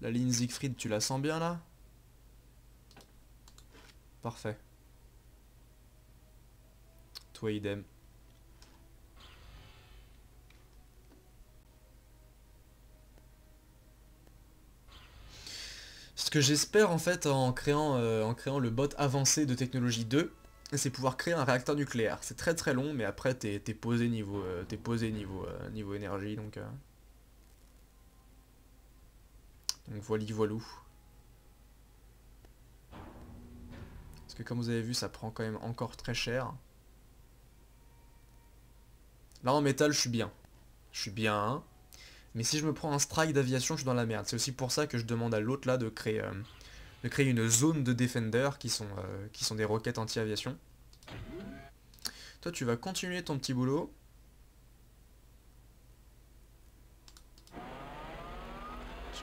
La ligne Siegfried, tu la sens bien là? Parfait. Toi idem. Ce que j'espère en fait en créant, euh, le bot avancé de technologie 2, c'est pouvoir créer un réacteur nucléaire. C'est très très long, mais après t'es posé niveau, euh, posé niveau, euh, niveau énergie, donc... Donc voilà, voilou. Parce que comme vous avez vu, ça prend quand même encore très cher. Là en métal, je suis bien. Je suis bien, hein. Mais si je me prends un strike d'aviation, je suis dans la merde. C'est aussi pour ça que je demande à l'autre là de créer, euh, une zone de Defender euh, qui sont des roquettes anti-aviation. Toi, tu vas continuer ton petit boulot.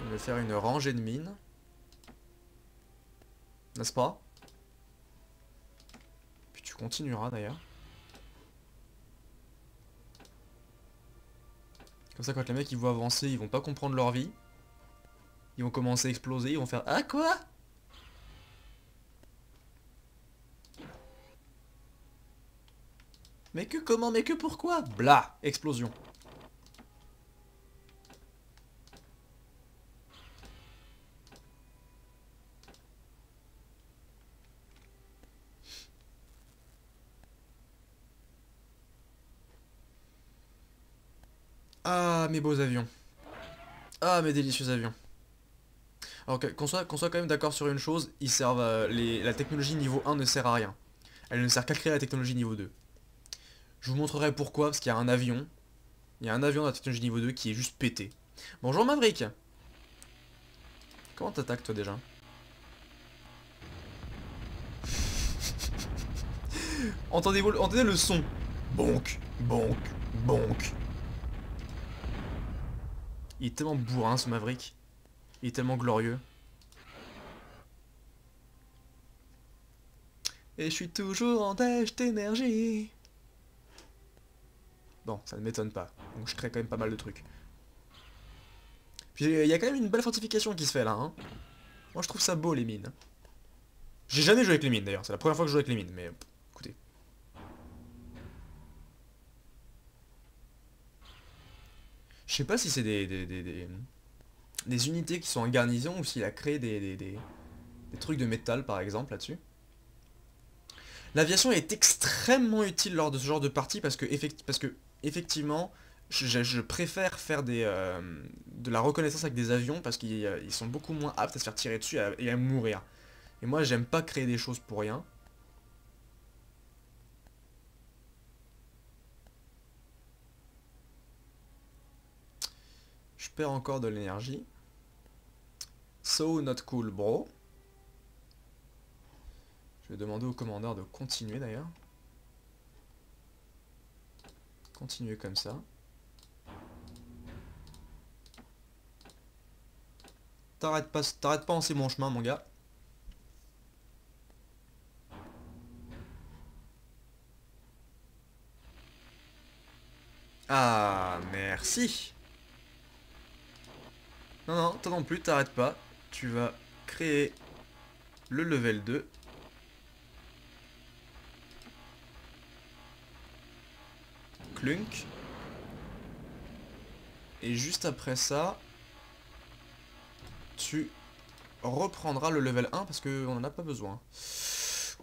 Je vais faire une rangée de mines. N'est-ce pas? Puis tu continueras d'ailleurs. Comme ça, quand les mecs ils vont avancer, ils vont pas comprendre leur vie. Ils vont commencer à exploser, ils vont faire Ah quoi? Mais que comment? Mais que pourquoi? Blah Explosion. Ah, beaux avions. Ah, mes délicieux avions. Alors qu'on soit, soit quand même d'accord sur une chose, ils servent la technologie niveau 1 ne sert à rien. Elle ne sert qu'à créer la technologie niveau 2. Je vous montrerai pourquoi, parce qu'il y a un avion. Il y a un avion dans la technologie niveau 2 qui est juste pété. Bonjour Maverick Comment t'attaques toi déjà? Entendez-vous entendez le son? Bonk, bonk, bonk. Il est tellement bourrin ce Maverick. Il est tellement glorieux. Et je suis toujours en dash d'énergie. Bon, ça ne m'étonne pas. Donc je crée quand même pas mal de trucs. Puis il y a quand même une belle fortification qui se fait là. Hein. Moi je trouve ça beau les mines. J'ai jamais joué avec les mines d'ailleurs. C'est la première fois que je joue avec les mines. Mais Je sais pas si c'est des, unités qui sont en garnison ou s'il a créé des, trucs de métal par exemple là-dessus. L'aviation est extrêmement utile lors de ce genre de partie parce que, effectivement, je, préfère faire euh, de la reconnaissance avec des avions parce qu'ils sont beaucoup moins aptes à se faire tirer dessus et à mourir. Et moi j'aime pas créer des choses pour rien. Encore de l'énergie. So not cool bro. Je vais demander au commandeur de continuer d'ailleurs. Continuer comme ça. T'arrêtes pas, t'arrêtes pas en c'est mon chemin mon gars. Ah, merci. Non, non, toi non plus, t'arrêtes pas. Tu vas créer le level 2. Clunk. Et juste après ça, tu reprendras le level 1 parce qu'on n'en a pas besoin.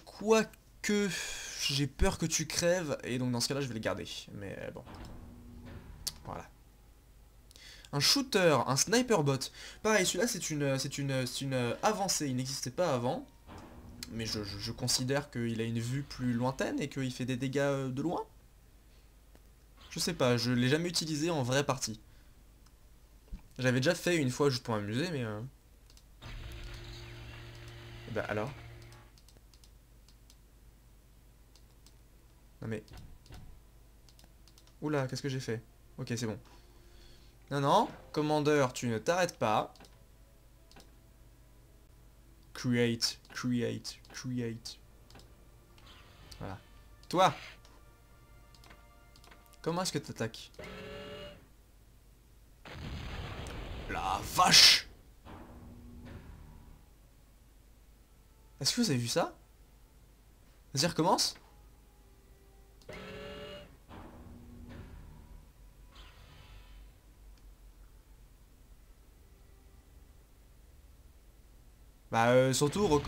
Quoique, j'ai peur que tu crèves et donc dans ce cas-là, je vais le garder. Mais bon. Voilà. Un shooter, un sniper bot. Pareil, celui-là c'est une, c'est une, avancée, il n'existait pas avant. Mais je, considère qu'il a une vue plus lointaine et qu'il fait des dégâts euh, de loin. Je sais pas, je l'ai jamais utilisé en vraie partie. J'avais déjà fait une fois juste pour m'amuser, mais... Euh... Bah alors? Non mais... Oula, qu'est-ce que j'ai fait? Ok, c'est bon. Non, non. Commandeur, tu ne t'arrêtes pas. Create, create, create. Voilà. Toi Comment est-ce que t'attaques? La vache Est-ce que vous avez vu ça? Vas-y, recommence Bah, euh, surtout... rec-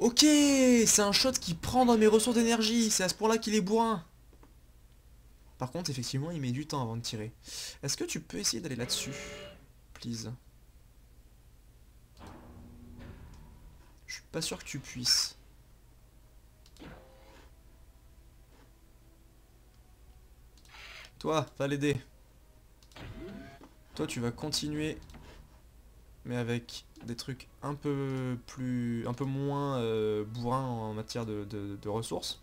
Ok, c'est un shot qui prend dans mes ressources d'énergie. C'est à ce point-là qu'il est bourrin. Par contre, effectivement, il met du temps avant de tirer. Est-ce que tu peux essayer d'aller là-dessus Please? Je suis pas sûr que tu puisses. Toi, va l'aider. Toi, tu vas continuer. Mais avec des trucs un peu plus... un peu moins euh, bourrins en matière de, ressources.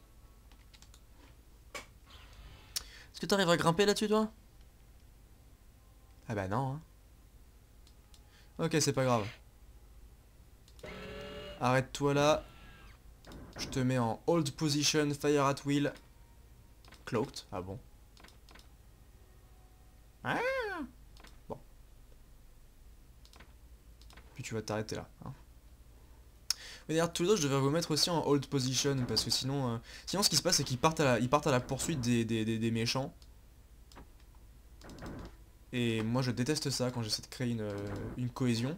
Est-ce que tu arrives à grimper là-dessus, toi? Ah bah non, hein. Ok, c'est pas grave. Arrête-toi là. Je te mets en hold position, fire at will. Cloaked. Ah bon. Ah bon. Puis tu vas t'arrêter là. Hein. D'ailleurs, tous les autres, je devrais vous mettre aussi en hold position parce que sinon, euh, sinon ce qui se passe, c'est qu'ils partent à la, partent à la poursuite des, des, des- des méchants. Et moi, je déteste ça quand j'essaie de créer une, euh, une cohésion.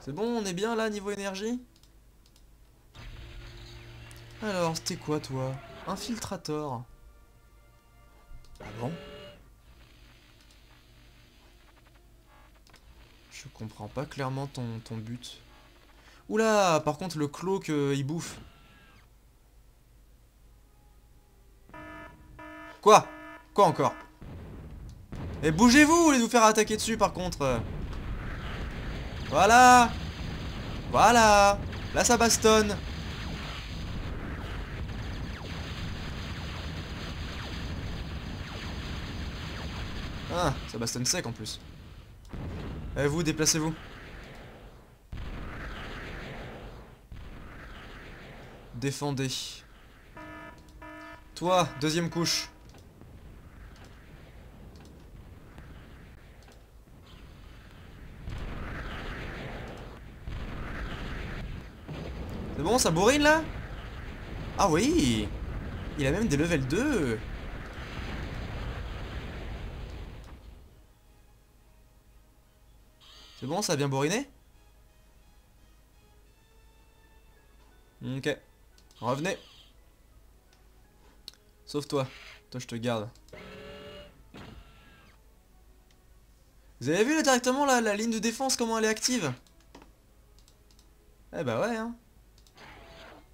C'est bon, on est bien là niveau énergie? Alors, c'était quoi toi? Infiltrator. Ah bon? Je comprends pas clairement ton, but. Oula, par contre le cloak euh, il bouffe. Quoi? Quoi encore? Et bougez-vous, vous voulez nous faire attaquer dessus par contre. Voilà Voilà Là ça bastonne Ah, ça bastonne sec en plus. Eh vous, déplacez-vous. Défendez. Toi, deuxième couche. C'est bon, ça bourrine là? Ah oui Il a même des level 2 C'est bon, ça a bien bourriné? Ok. Revenez. Sauf toi. Je te garde. Vous avez vu là directement la, ligne de défense, comment elle est active? Eh bah ouais, hein.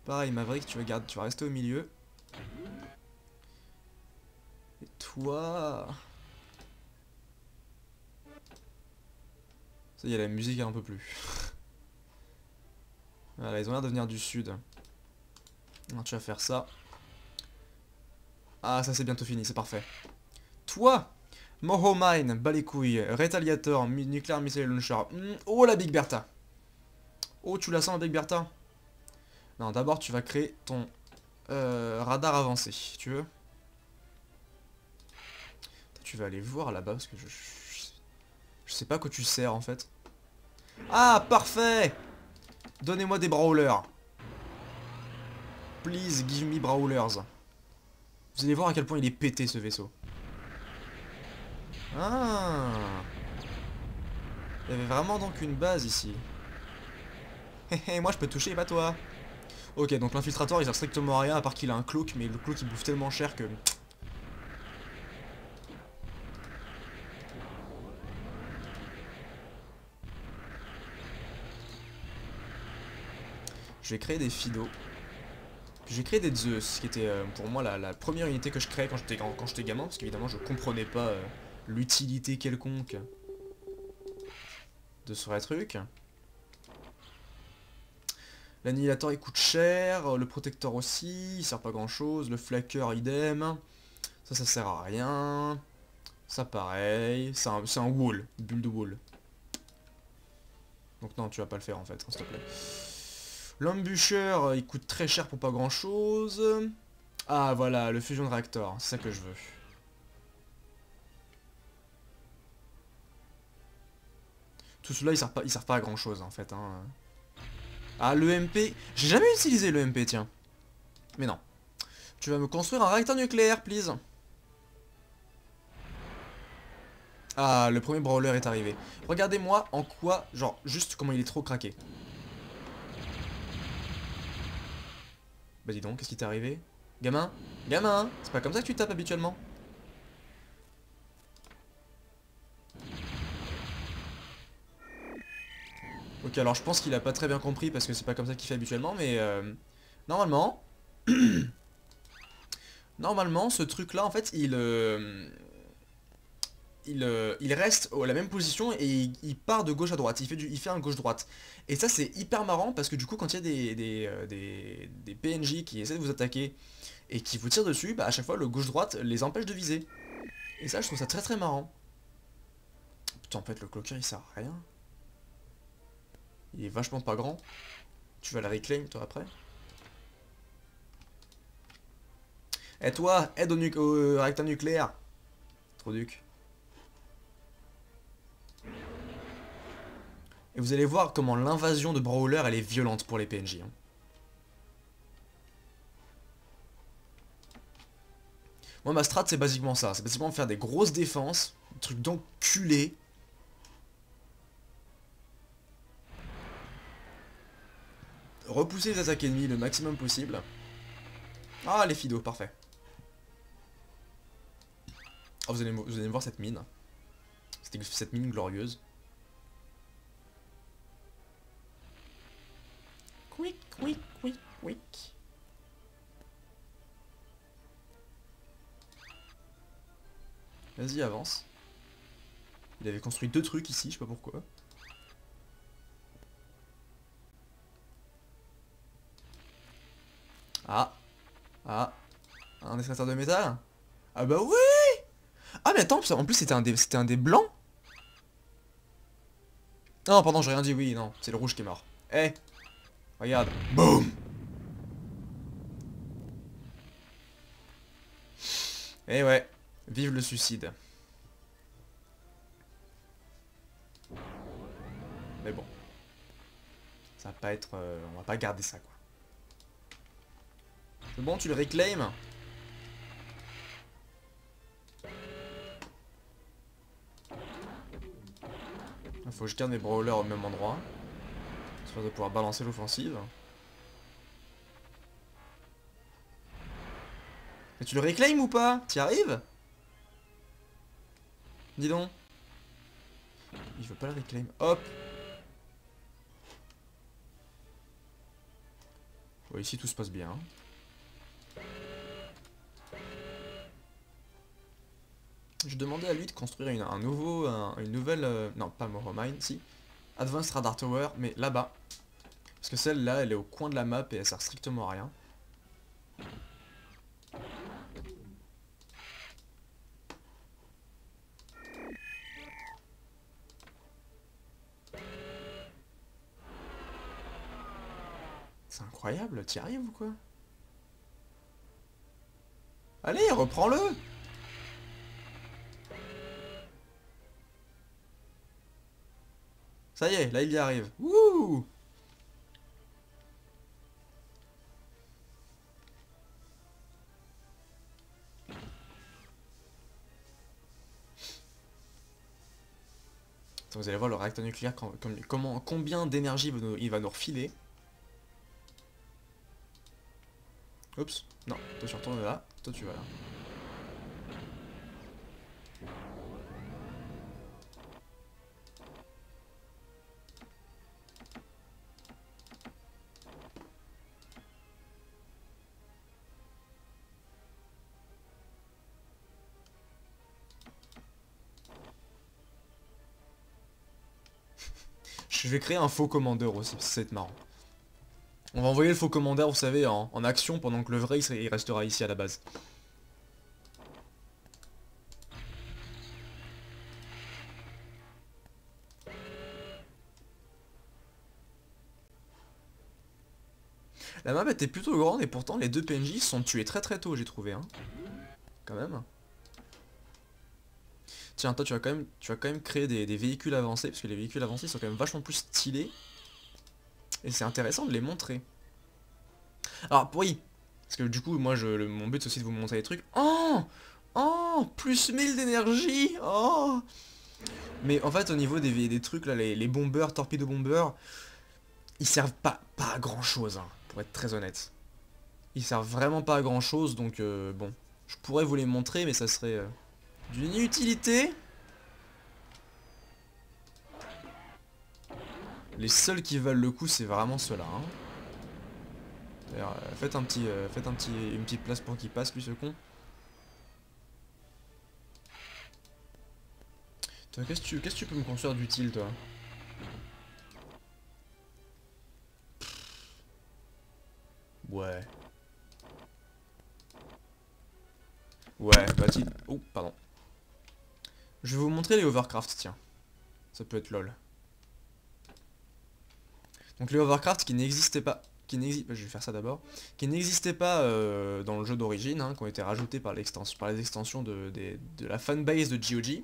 Pareil, Maverick, tu vas, garder, tu vas rester au milieu. Et toi... Ça y est, la musique un peu plus. voilà, ils ont l'air de venir du sud. Alors, tu vas faire ça. Ah, ça c'est bientôt fini, c'est parfait. Toi Moho Mine, bas les couilles, Retaliator, Missile Launcher. Hmm, oh la Big Bertha Oh, tu la sens la Big Bertha? Non, d'abord tu vas créer ton euh, radar avancé, tu veux Tu vas aller voir là-bas parce que je, je... sais pas quoi tu sers en fait. Ah, parfait Donnez-moi des brawlers. Please give me brawlers. Vous allez voir à quel point il est pété ce vaisseau. Ah Il y avait vraiment donc une base ici. Hé moi je peux te toucher, pas toi. Ok, donc l'infiltrator il sert strictement à rien à part qu'il a un cloak, mais le cloak il bouffe tellement cher que... Je vais créer des Fido. J'ai créé des Zeus, qui était euh, pour moi la, première unité que je créais quand j'étais quand, gamin, parce qu'évidemment je comprenais pas euh, l'utilité quelconque de ce vrai truc. L'annihilator il coûte cher, le protecteur aussi, il sert pas grand chose, le flacker idem, ça ça sert à rien, ça pareil, c'est un, un wall, bulle de wall. Donc non tu vas pas le faire en fait, s'il te plaît. L'embûcheur, il coûte très cher pour pas grand chose. Ah voilà, le fusion de réacteur, c'est ça que je veux. Tout cela, ils servent pas, servent pas à grand chose en fait. Hein. Ah, l'EMP. J'ai jamais utilisé l'EMP, tiens. Mais non. Tu vas me construire un réacteur nucléaire, please. Ah, le premier brawler est arrivé. Regardez-moi en quoi, genre, juste comment il est trop craqué. Bah dis donc, qu'est-ce qui t'est arrivé? Gamin? Gamin! C'est pas comme ça que tu tapes habituellement. Ok, alors je pense qu'il a pas très bien compris parce que c'est pas comme ça qu'il fait habituellement, mais euh, normalement, normalement, ce truc-là, en fait, il, euh, il, euh, il, reste à la même position et il, part de gauche à droite. Il fait, il fait un gauche-droite. Et ça, c'est hyper marrant parce que du coup, quand il y a des, des, des, PNJ qui essaient de vous attaquer et qui vous tirent dessus, bah à chaque fois, le gauche-droite les empêche de viser. Et ça, je trouve ça très très marrant. Putain, en fait, le clocker, il sert à rien. Il est vachement pas grand. Tu vas la reclaim toi après Et toi, aide au, au euh, réacteur nucléaire Trop duc. Et vous allez voir comment l'invasion de Brawler elle est violente pour les PNJ. Hein. Moi ma strat c'est basiquement ça, c'est basiquement faire des grosses défenses, des trucs d'enculé, repousser les attaques ennemies le maximum possible. Ah, les Fido, parfait. Oh, vous, allez, vous allez voir cette mine. Cette mine glorieuse. Avance. Il avait construit deux trucs ici, je sais pas pourquoi. Ah. Ah. Un extracteur de métal? Ah bah oui Ah mais attends, en plus c'était un, des, un des blancs Non, pardon, j'ai rien dit, oui, non. C'est le rouge qui est mort. Eh Regarde. Boum Eh ouais. Vive le suicide. Mais bon. Ça va pas être... Euh, on va pas garder ça, quoi. C'est bon, tu le réclaimes Il faut que je garde mes brawlers au même endroit. Histoire de pouvoir balancer l'offensive. Mais tu le réclaimes ou pas? T'y arrives? Dis donc. Il veut pas le réclaim. Hop Ici tout se passe bien. Je demandais à lui de construire une, un nouveau, une nouvelle, euh, non pas Morrowind, si, Advanced Radar Tower, mais là-bas. Parce que celle-là, elle est au coin de la map et elle sert strictement à rien. Incroyable, t'y arrives ou quoi? Allez, reprends-le Ça y est, là il y arrive. Wouh Vous allez voir le réacteur nucléaire, comment, combien d'énergie il va nous refiler. Oups, non, toi tu retournes là, toi tu vas là. Je vais créer un faux commandeur aussi, c'est marrant. On va envoyer le faux commandeur, vous savez, en, action, pendant que le vrai, il restera ici à la base. La map était plutôt grande et pourtant les deux PNJ sont tués très très tôt j'ai trouvé hein. Quand même. Tiens, toi tu vas quand même, tu vas quand même créer des, des véhicules avancés, parce que les véhicules avancés sont quand même vachement plus stylés. Et c'est intéressant de les montrer. Alors oui, parce que du coup moi je, mon but c'est aussi de vous montrer des trucs. Oh Oh Plus 1000 d'énergie Oh Mais en fait au niveau des, des trucs là, les, bombeurs, torpedo bombeurs, ils servent pas, pas à grand chose, pour être très honnête. Ils servent vraiment pas à grand chose, donc euh, bon. Je pourrais vous les montrer, mais ça serait euh, d'une utilité. Les seuls qui valent le coup, c'est vraiment ceux-là. hein. Euh, faites un petit, euh, faites un petit, une petite place pour qu'il passe, lui, ce con. Qu'est-ce que tu, peux me construire d'utile, toi? Ouais. Ouais, bah ti- Oh, pardon. Je vais vous montrer les Overcraft, tiens. Ça peut être lol. Donc les Overcraft qui n'existaient pas... Qui Je vais faire ça d'abord. Qui n'existaient pas euh, dans le jeu d'origine, hein, qui ont été rajoutés par, les extensions de, la fanbase de GOG.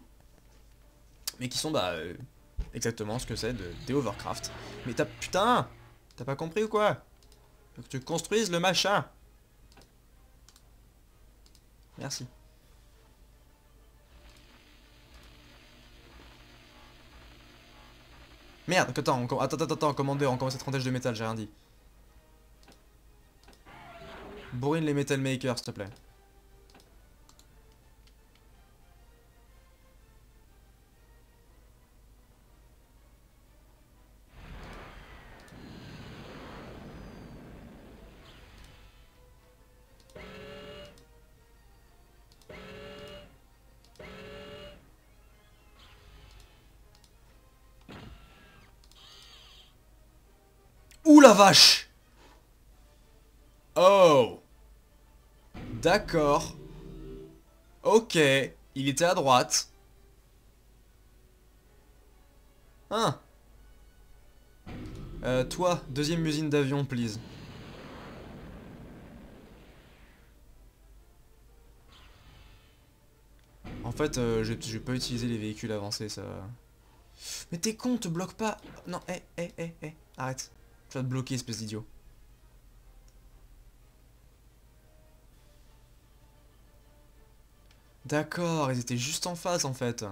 Mais qui sont bah, euh, exactement ce que c'est de, des Overcraft. Mais t'as... Putain T'as pas compris ou quoi? Faut que tu construises le machin Merci. Merde, attends, on attends, attends, attends, commandeur, on commence à 30 de métal, j'ai rien dit. Bourrine les metal makers, s'il te plaît. Vache Oh D'accord. Ok, il était à droite. Hein Euh, toi, deuxième usine d'avion, please. En fait, euh, je, vais pas utiliser les véhicules avancés, ça... Mais t'es con, te bloque pas Non, hé, hé, hé, hé, arrête. Tu vas te bloquer, espèce d'idiot. D'accord, ils étaient juste en face, en fait.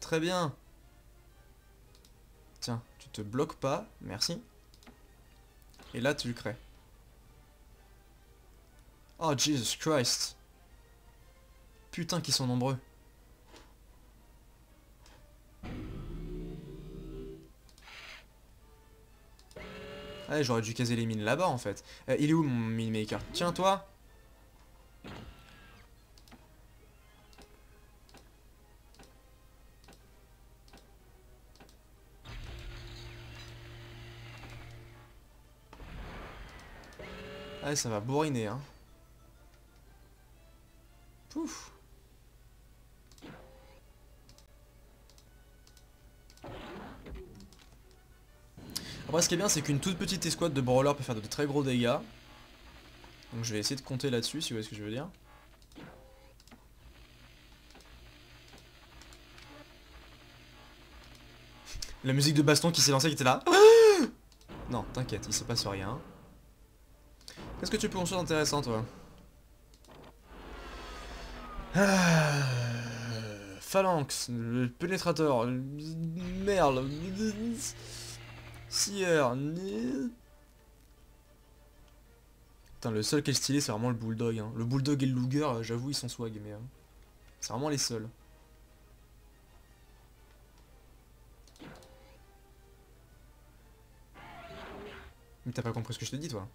Très bien. Tiens, tu te bloques pas, merci. Et là, tu le crées. Oh, Jesus Christ. Putain, qu'ils sont nombreux. Ouais, j'aurais dû caser les mines là-bas en fait. Euh, il est où mon mine maker Tiens toi Ouais, ça va bourriner hein. Pouf. Après ce qui est bien c'est qu'une toute petite escouade de brawlers peut faire de très gros dégâts. Donc je vais essayer de compter là-dessus si vous voyez ce que je veux dire. La musique de baston qui s'est lancée qui était là. non, t'inquiète, il se passe rien. Qu'est-ce que tu peux construire d'intéressant toi? Ah, Phalanx, le pénétrateur, merle, Putain, le seul qui est stylé, c'est vraiment le bulldog. hein. Le bulldog et le luger, euh, j'avoue, ils sont swag, mais euh, c'est vraiment les seuls. Mais t'as pas compris ce que je te dis, toi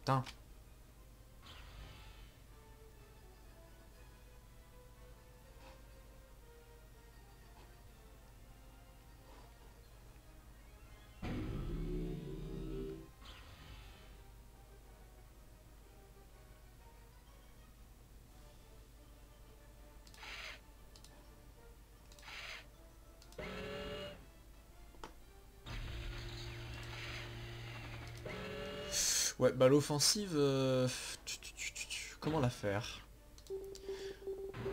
Putain. Bah l'offensive, euh, comment la faire?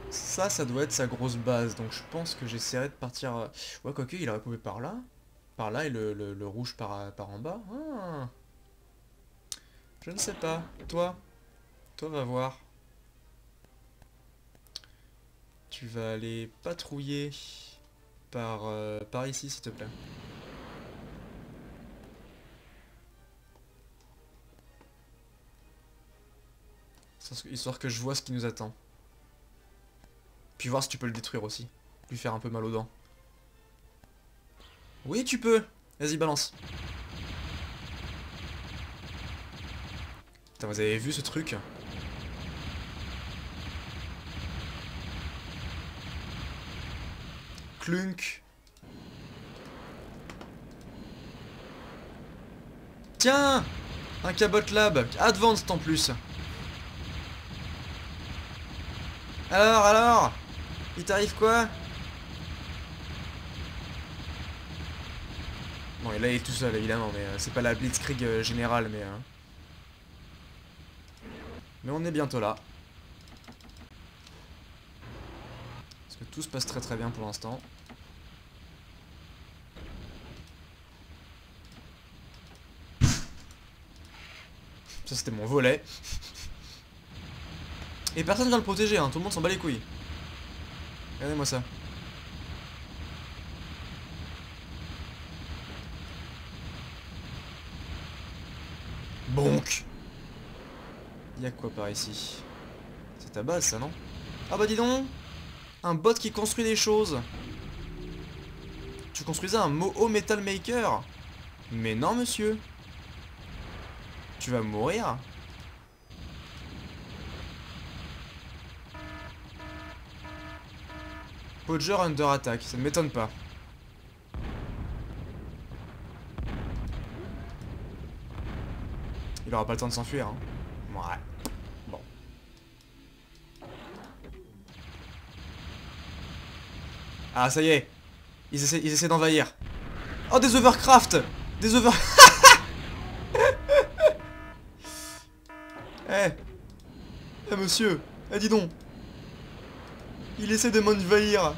Ça, ça doit être sa grosse base. Donc je pense que j'essaierai de partir... euh, Ouais, quoique, il aurait pu par là. Par là et le, le- rouge par, par en bas. Ah. Je ne sais pas. Toi Toi, va voir. Tu vas aller patrouiller par, euh, par ici, s'il te plaît. Histoire que je vois ce qui nous attend. Puis voir si tu peux le détruire aussi. Lui faire un peu mal aux dents. Oui, tu peux Vas-y, balance. Putain, vous avez vu ce truc? Clunk. Tiens Un Cabot Lab, Advanced en plus. Alors, alors? Il t'arrive quoi? Bon, et là il est tout seul évidemment, mais euh, c'est pas la Blitzkrieg euh, générale, mais... euh, Mais on est bientôt là. Parce que tout se passe très très bien pour l'instant. Ça c'était mon volet. Et personne vient le protéger, hein. tout le monde s'en bat les couilles. Regardez-moi ça. Bonk Y'a quoi par ici? C'est ta base ça non? Ah bah dis donc Un bot qui construit des choses Tu construisais un Moho Metal Maker? Mais non monsieur Tu vas mourir Podger under attack, ça ne m'étonne pas. Il aura pas le temps de s'enfuir. Hein. Ouais. Bon. Ah, ça y est. Ils essaient, d'envahir. Oh, des overcraft Des over... Eh Eh, monsieur Eh, dis donc Il essaie de m'envahir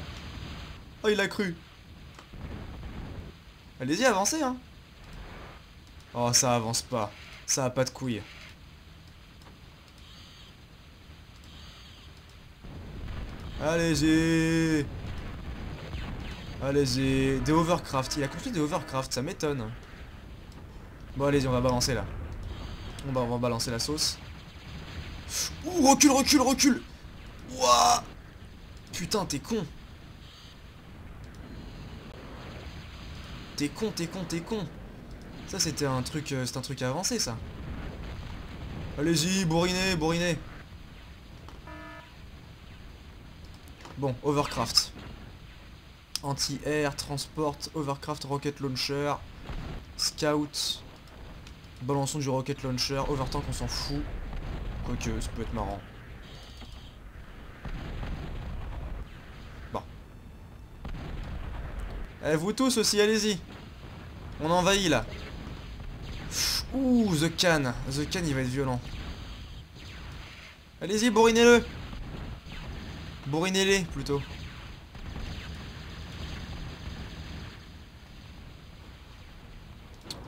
Oh, il a cru Allez-y, avancez, hein Oh, ça avance pas. Ça a pas de couilles. Allez-y Allez-y Des overcraft. Il a construit des overcraft, ça m'étonne. Bon, allez-y, on va balancer là. On va, balancer la sauce. Ouh, recule, recule, recule Putain, t'es con T'es con, t'es con, t'es con Ça, c'était un truc, euh, c'est un truc à avancer, ça. Allez-y, bourrinez, bourrinez Bon, Overcraft. Anti-air, transport, Overcraft, Rocket Launcher, Scout, balançons du Rocket Launcher, Overtank on s'en fout. Quoique, ça peut être marrant. Eh, vous tous aussi, allez-y. On envahit là. Ouh, The Can. The Can, il va être violent. Allez-y, bourrinez-le. Bourrinez-les, plutôt.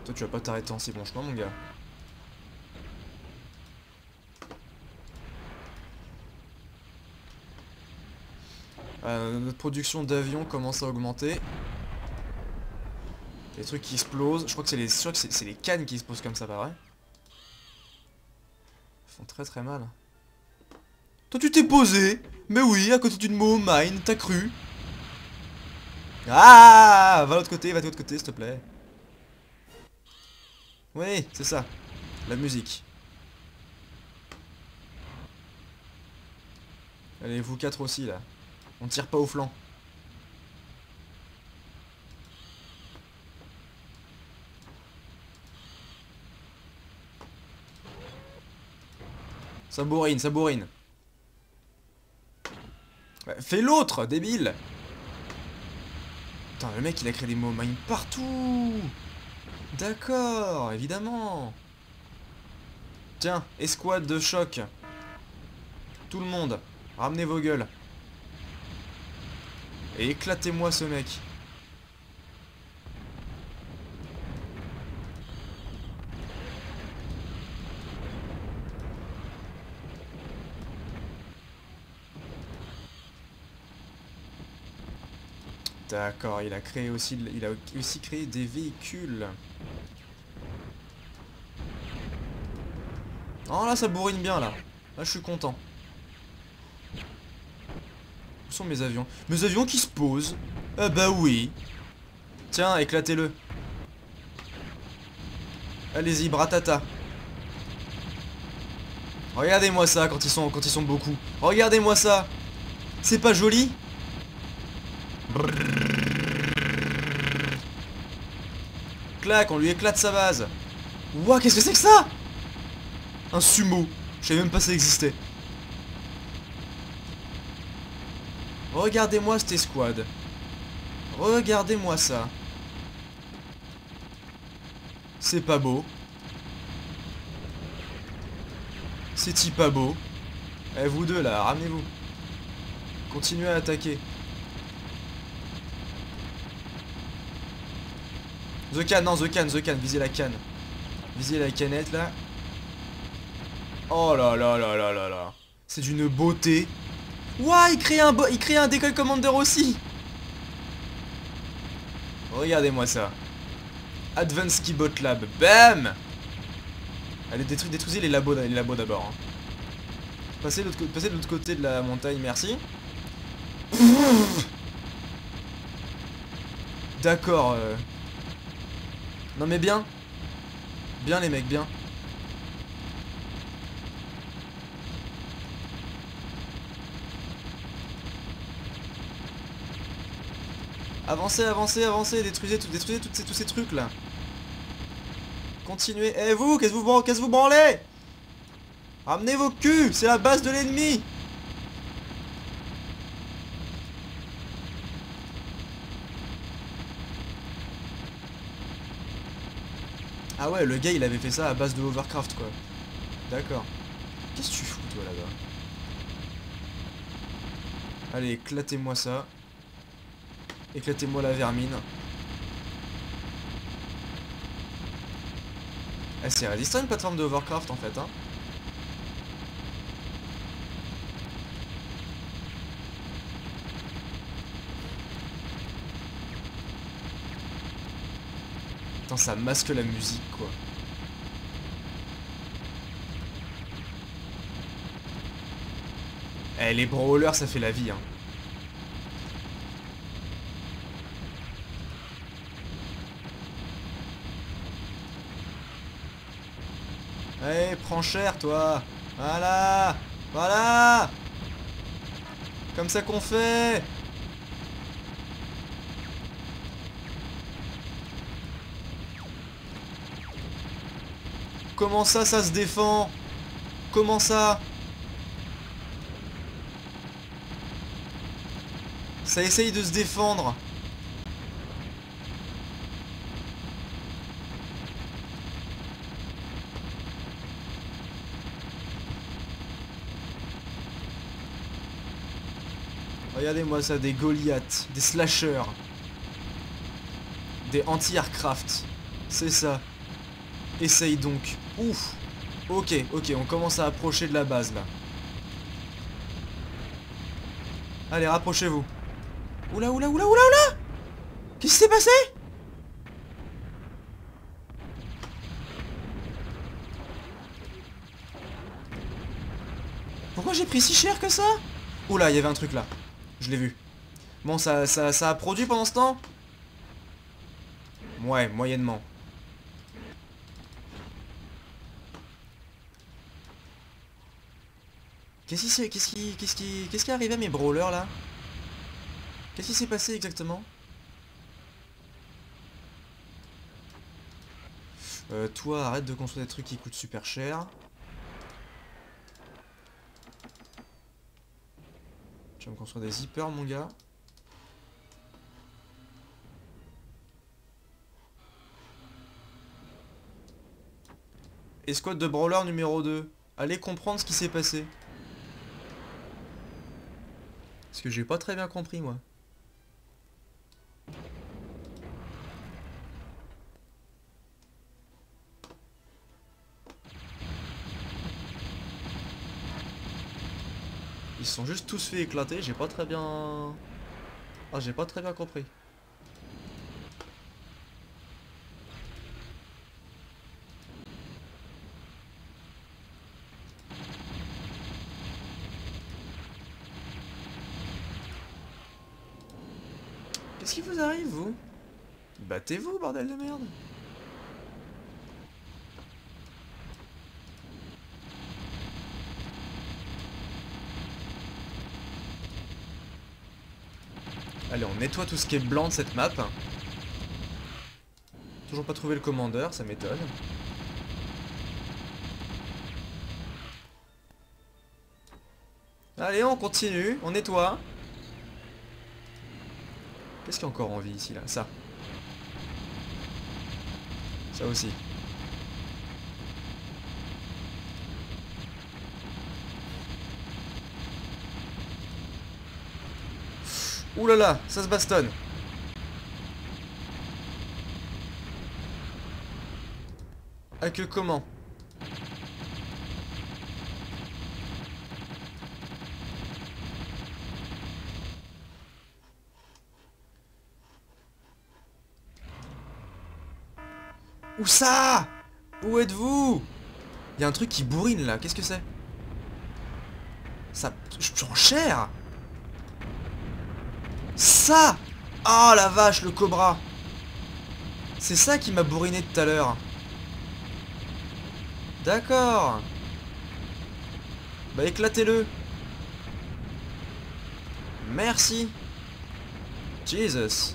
Toi, tu vas pas t'arrêter en si bon chemin, mon gars. Euh, notre production d'avions commence à augmenter. Les trucs qui explosent. Je crois que c'est les, c'est les cannes qui explosent comme ça, pas vrai? Ils font très très mal. Toi tu t'es posé Mais oui, à côté d'une Mo mine, t'as cru Ah Va de l'autre côté, va de l'autre côté, s'il te plaît. Oui, c'est ça. La musique. Allez, vous quatre aussi, là. On tire pas au flanc. Ça bourrine, ça bourrine. Ouais, fais l'autre, débile Putain, le mec, il a créé des mots mine partout D'accord, évidemment Tiens, escouade de choc. Tout le monde, ramenez vos gueules. Et éclatez-moi ce mec. D'accord, il a créé aussi, il a aussi créé des véhicules. Oh là, ça bourrine bien là. Là, je suis content. Où sont mes avions? Mes avions qui se posent Ah bah oui. Tiens, éclatez-le. Allez-y, bratata. Regardez-moi ça quand ils sont quand ils sont beaucoup. Regardez-moi ça. C'est pas joli? Clac, on lui éclate sa base. Ouah, qu'est-ce que c'est que ça? Un sumo. Je savais même pas ça existait. Regardez-moi cette escouade. Regardez-moi ça. C'est pas beau. C'est-il pas beau? Eh vous deux là, ramenez-vous. Continuez à attaquer. The can, non, the can, the can, visez la canne. Visez la canette là. Oh là là là là là là. C'est d'une beauté. Ouah, il crée un, il crée un commander aussi. Regardez-moi ça. Advanced Keybot Lab. Bam Allez, détruisez, les labos, les labos d'abord. Hein. Passez, de l'autre côté de la montagne, merci. D'accord. Euh. Non mais bien. Bien les mecs, bien. Avancez, avancez, avancez, détruisez, tout, détruisez tous ces trucs là. Continuez. Eh vous, qu'est-ce que vous branlez? Ramenez vos culs, c'est la base de l'ennemi. Ah ouais, le gars il avait fait ça à base de Overcraft quoi. D'accord. Qu'est-ce que tu fous toi là-bas? Allez, éclatez-moi ça. Éclatez-moi la vermine. Eh, c'est résistant une plateforme de Overcraft en fait, hein. Ça masque la musique, quoi. Eh, les brawlers, ça fait la vie, hein. Allez, prends cher, toi Voilà Voilà Comme ça qu'on fait Comment ça, ça se défend? Comment ça? Ça essaye de se défendre Regardez-moi ça, des Goliaths, des slashers, des anti-aircraft. C'est ça. Essaye donc. Ouf. Ok, ok, on commence à approcher de la base là. Allez, rapprochez-vous. Oula, oula, oula, oula, oula Qu'est-ce qui s'est passé? Pourquoi j'ai pris si cher que ça? Oula, il y avait un truc là. Je l'ai vu. Bon, ça, ça, ça a produit pendant ce temps? Ouais, moyennement. Qu'est-ce qui, qu'est-ce qui, qui, qui est arrivé à mes brawlers là? Qu'est-ce qui s'est passé exactement? Euh, Toi, arrête de construire des trucs qui coûtent super cher. Tu vas me construire des zippers, mon gars. Escouade de brawler numéro 2. Allez comprendre ce qui s'est passé que j'ai pas très bien compris moi. Ils sont juste tous fait éclater, j'ai pas très bien... Ah, j'ai pas très bien compris. Battez-vous, bordel de merde Allez, on nettoie tout ce qui est blanc de cette map. Toujours pas trouvé le commandeur, ça m'étonne. Allez, on continue, on nettoie. Qu'est-ce qui est encore en vie ici, là? Ça. Ça aussi. Ouh là là, ça se bastonne. Avec le comment Ça? Où êtes-vous? Il y a un truc qui bourrine là, qu'est-ce que c'est? Ça... Je prends cher Ça Oh la vache, le cobra C'est ça qui m'a bourriné tout à l'heure. D'accord. Bah éclatez-le. Merci. Jesus.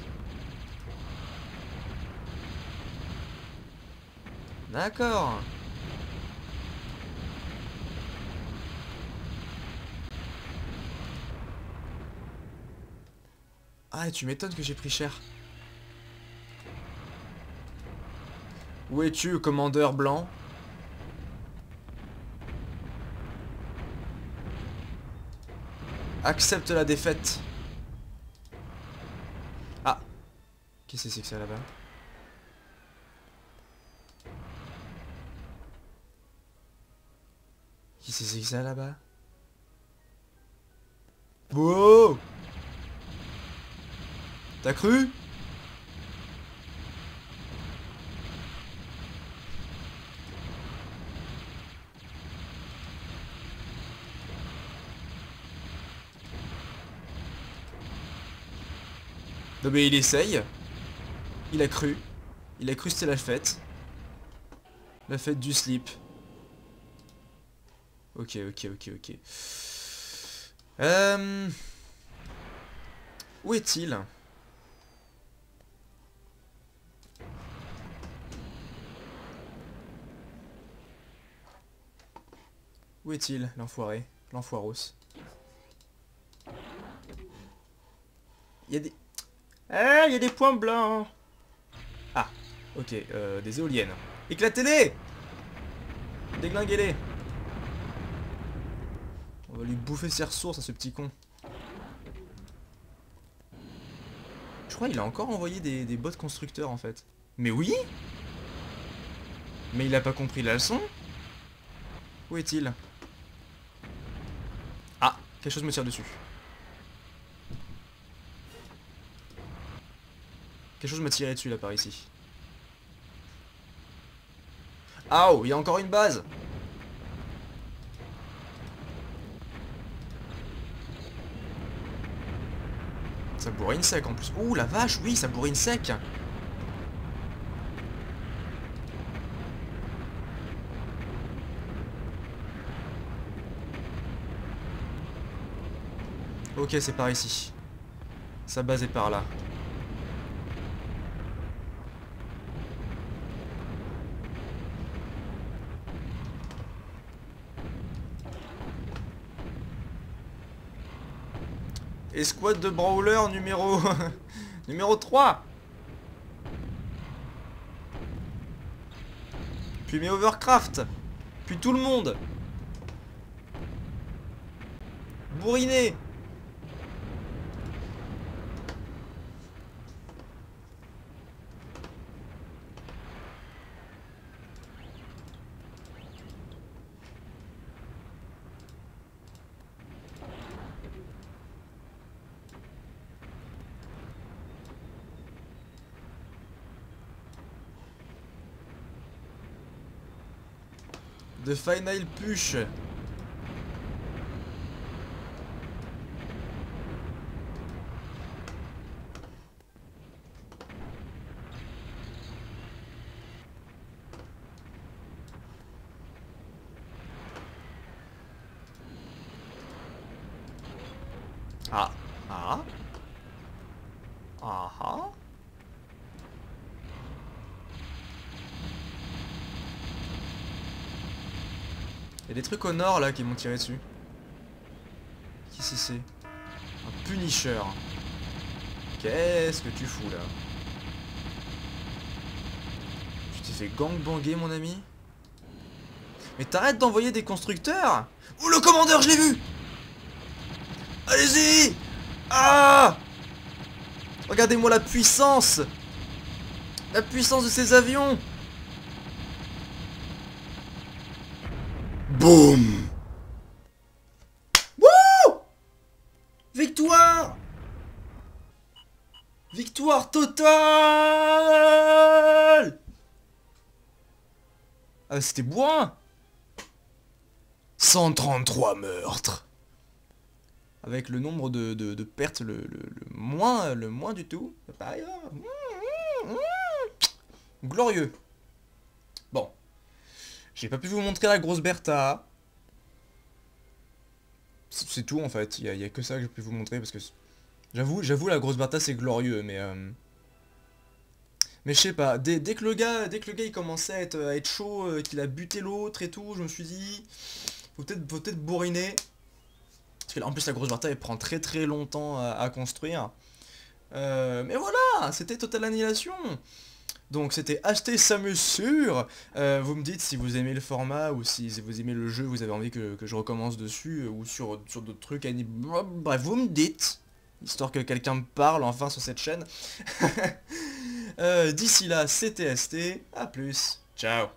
D'accord. Ah, tu m'étonnes que j'ai pris cher. Où es-tu, commandeur blanc? Accepte la défaite. Ah. Qu'est-ce que c'est que ça là-bas? Que c'est ça là-bas Wow T'as cru? Non mais il essaye. Il a cru. Il a cru c'était la fête. La fête du slip. Ok, ok, ok, ok. Euh... Où est-il? Où est-il, l'enfoiré? L'enfoiros Il y a des... Eh, il y a des points blancs. Ah, ok, euh, des éoliennes. Éclatez-les! Déglinguez-les lui bouffer ses ressources à ce petit con. Je crois qu'il a encore envoyé des, des bots constructeurs en fait. Mais oui Mais il a pas compris la leçon Où est-il? Ah, quelque chose me tire dessus. Quelque chose m'a tiré dessus là par ici. Ah oh, il y a encore une base Ça bourrine sec en plus. Ouh la vache, oui, ça bourrine sec Ok, c'est par ici. Sa base est par là. Escouade de brawler numéro... numéro 3 Puis mes Overcraft. Puis tout le monde. Bourriné de Final Push. Ah. Ah. Ah ah. Il y a des trucs au nord là qui m'ont tiré dessus. Qui c'est c'est? Un Punisher. Qu'est-ce que tu fous là? Tu t'es fait gangbanger mon ami? Mais t'arrêtes d'envoyer des constructeurs? Ouh le commandeur je l'ai vu! Allez-y! Ah! Regardez-moi la puissance! La puissance de ces avions Boum Wouh Victoire totale Ah c'était bourrin 133 meurtres avec le nombre de, de, pertes le, moins le moins du tout. Glorieux. Bon. J'ai pas pu vous montrer la grosse Bertha. C'est tout en fait. Il y, y, a que ça que j'ai pu vous montrer parce que j'avoue, j'avoue la grosse Bertha c'est glorieux, mais euh... mais je sais pas. Dès, que le gars, dès que le gars il commençait à être, chaud, euh, qu'il a buté l'autre et tout, je me suis dit, faut peut-être bourriner. Parce que en plus la grosse Bertha elle prend très très longtemps à, construire. Euh, mais voilà, c'était Total Annihilation. Donc c'était acheter Samus sur. Euh, vous me dites si vous aimez le format ou si vous aimez le jeu, vous avez envie que, je recommence dessus ou sur, sur d'autres trucs. Bref, vous me dites. Histoire que quelqu'un me parle enfin sur cette chaîne. euh, D'ici là, c'était ST. A plus. Ciao.